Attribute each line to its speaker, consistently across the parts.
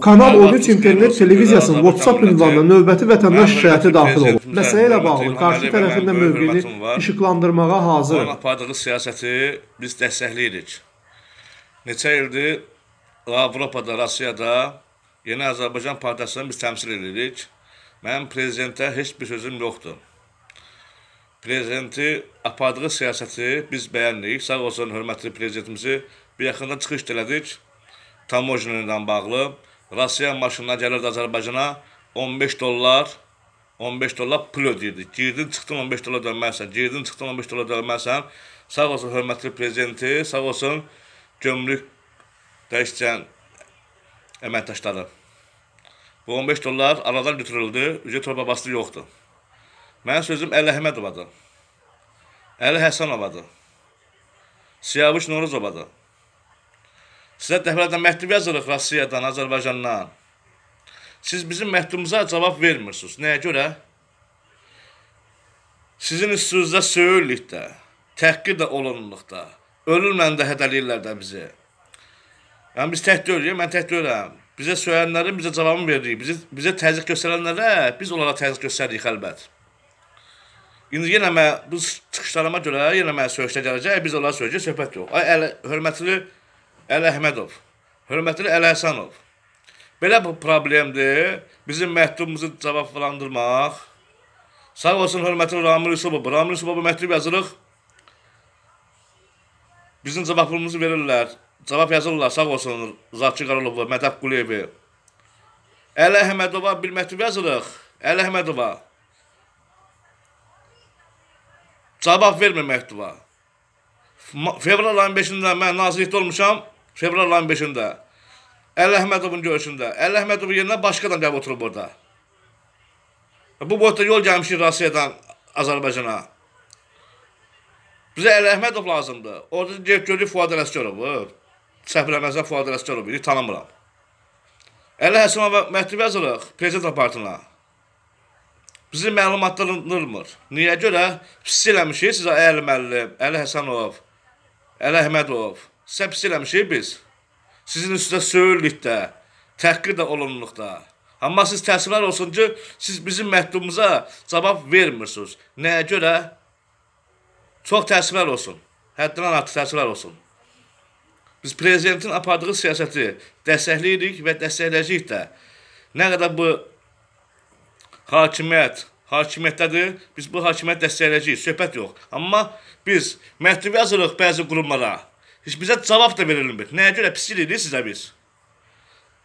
Speaker 1: Kanal 13 internet televiziyasının WhatsApp ünvanına növbəti vətəndaş şikayəti daxil olub. Məsələ ilə bağlı qarşı tərəfində mövqeyini işıqlandırmağa hazır.
Speaker 2: Onun apardığı siyasəti biz dəstəkləyirik. Neçə ildir Avropada, Rusiyada Yeni Azərbaycan Partiyasını biz təmsil edirik. Mənim prezidentə heç bir sözüm yoxdur. Prezidenti apardığı siyasəti biz bəyəndik. Sağ olsun hörmətli prezidentimizi bir yaxında çıxış elədik. Tamojna ilə bağlı. Rusiya maşınına gəlirdi Azərbaycana 15 dollar 15 dollar pul ödəyirdi. Girdin, çıxdın 15 dollar dönməlisən. Girdin, çıxdın 15 dollar dönməlisən. Sağ olsun hörmətli prezidenti, sağ olsun gömrük dəyişən əməkdaşları. Bu 15 dollar aradan götürüldü, ücret torba bastı yoxdur. Mənim sözüm Əli Əhmədovadır. Əli Həsənovadır. Siyavuş Noruzovadır. Sizə dəfələrlə məktub yazırıq Rusiyadan, Azərbaycandan. Siz bizim məktubumuza cavab vermirsiniz. Nəyə görə? Sizin üstünüzdə söyürlükdə, təhqir də olunluqda, ölümlə də hədəliyirlər də bizi. Yəni biz tək deyilik, mən tək deyirəm. Bizə söyənlərin bizə cavabını veririk. Bizə, bizə təzyiq göstərənlərə biz onlara təzyiq göstəririk əlbət. İndi yenə mən bu çıxışlarıma görə yenə mən söyüşdə gələcək, biz onlara söyləyəcək, söhbət yox. Ay əl, hörmətli Əli Əhmədov, hörmətli Əli Həsənov. Belə bu problemdir. Bizim məktubumuzu cavablandırmaq. Sağ olsun hörmətli Ramil Yusubov. Ramil Yusubova məktub yazırıq. Bizim cavabımızı verirlər. Cavab yazırlar. Sağ olsun Zakir Qaralova, Mədəb Quliyevi. Əli Əhmədova bir məktub yazırıq. Əli Əhmədova. Cavab vermir məktuba. Fevral ayının 5-də mən nazirlikdə olmuşam. Fevral ayının 5-də. Əli Əhmədovun görüşündə. Əli Əhmədovun yerinə başqa adam gəlib oturub burada. Bu boyda yol gəlmişik Rusiyadan Azərbaycana. Bizə Əli Əhmədov lazımdır. Orada deyib görürük Fuad Ələsgərov. Səhvləməzdən Fuad Ələsgərov idi, tanımıram. Əli Həsənova məktub yazırıq prezident aparatına. Bizim məlumatlanırmır. Niyə görə? Pis eləmişik sizə Əli müəllim, Əli Həsənov, Əli Əhmədov. Pis eləmişik biz. Sizin üstünə söyürlükdə, təhqir də olunluqda. Amma siz təəssüflər olsun ki, siz bizim məktubumuza cavab vermirsiniz. Nəyə görə? Çox təəssüflər olsun. Həddindən artıq təəssüflər olsun. Biz prezidentin apardığı siyasəti dəstəkləyirik və dəstəkləyəcəyik də. Nə qədər bu hakimiyyət, hakimiyyətdədir, biz bu hakimiyyət dəstəkləyəcəyik, söhbət yox. Amma biz məktub yazırıq bəzi qurumlara. Heç bizə cavab da verilmir. Nəyə görə pis edirik sizə biz?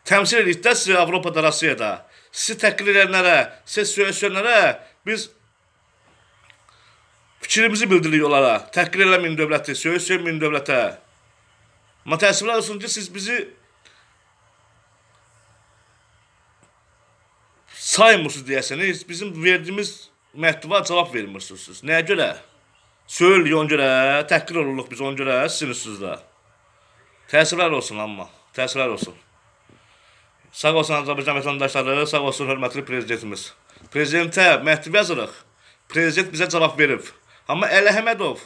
Speaker 2: Təmsil edirik də sizi Avropada, Rusiyada. Sizi təhqir edənlərə, sizi söyüşənlərə biz fikrimizi bildiririk onlara. Təhqir eləməyin dövləti, söyüşməyin dövlətə. Amma təəssüflər olsun ki, siz bizi saymırsınız deyəsiniz, bizim verdiyimiz məktuba cavab vermirsiniz. Nəyə görə? Söyləyirik ona görə, təhqir olunluq biz ona görə sizin üstünüzdə. Təsirlər olsun amma, təsirlər olsun. Sağ olsun Azərbaycan vətəndaşları, sağ olsun hörmətli prezidentimiz. Prezidentə məktub yazırıq. Prezident bizə cavab verib. Amma Əli Həmədov,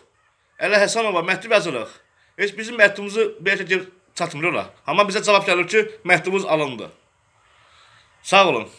Speaker 2: Əli Həsənova məktub yazırıq. Heç bizim məktubumuzu belə ki çatmır ora. Amma bizə cavab gəlir ki, məktubumuz alındı. Sağ olun.